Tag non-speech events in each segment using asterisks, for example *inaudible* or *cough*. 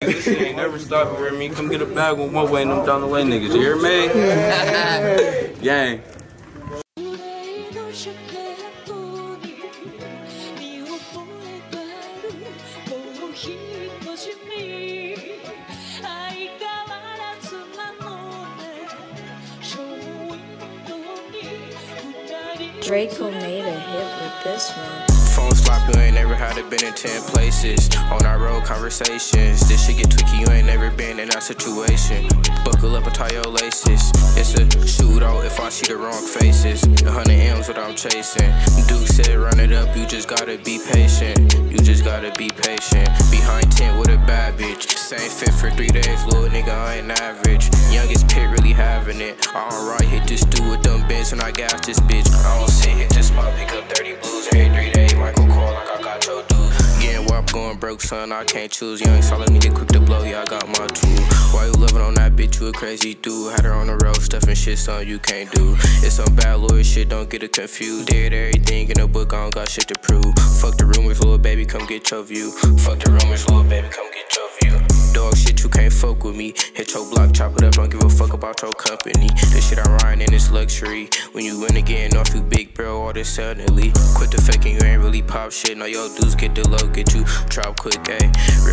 This shit ain't never stopping for me. Come get a bag with one way and I'm down the way, niggas. You hear me? Gang. *laughs* Draco made a hit with this one. Phone swap, you ain't never had to been in 10 places. On our road conversations, this shit get twicky, you ain't never that situation. Buckle up and tie your laces. It's a shootout if I see the wrong faces. A hundred M's what I'm chasing. Duke said, run it up, you just gotta be patient. You just gotta be patient. Behind tent with a bad bitch. Same fit for three days, little nigga, I ain't average. Youngest pit really having it. Alright, hit this dude with them bins and I gas this bitch. I don't sit, hit this spot, pick up 30 blues going broke, son, I can't choose. Young solid nigga, quick to blow, yeah, I got my tool. Why you loving on that bitch, you a crazy dude. Had her on the road, stuffing shit, son, you can't do. It's some bad lawyer shit, don't get it confused. Did everything in the book, I don't got shit to prove. Fuck the rumors, little baby, come get your view. Fuck the rumors, little baby, come get. Dog shit, you can't fuck with me. Hit your block, chop it up, don't give a fuck about your company. This shit I'm riding in is luxury. When you win again, off you big bro, all this suddenly. Quit the faking, you ain't really pop shit. Now your dudes get the love, get you drop quick, ayy.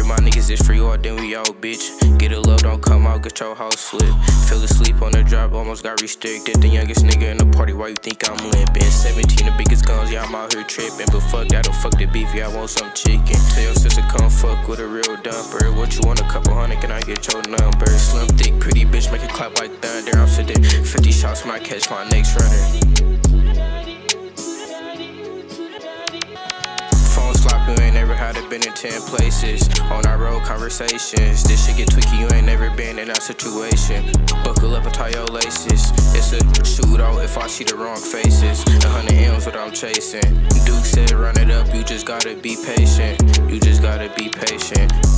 My niggas is free, or then we out, bitch. Get a love, don't come out, get your house flipped. Fell asleep on the drop, almost got restricted. The youngest nigga in the party, why you think I'm limping? 17, the biggest guns, yeah, I'm out here tripping. But fuck that, don't fuck the beef, yeah, I want some chicken. Tell your sister, come fuck with a real dumper. What you want, a couple hundred, can I get your number? Slim, thick, pretty bitch, make it clap like thunder. I'm sitting 50 shots when I catch my next runner. You ain't never had to been in 10 places. On our road conversations, this shit get twicky, you ain't never been in that situation. Buckle up if I see the wrong faces. A hundred M's what I'm chasing. Duke said, run it up, you just gotta be patient. You just gotta be patient.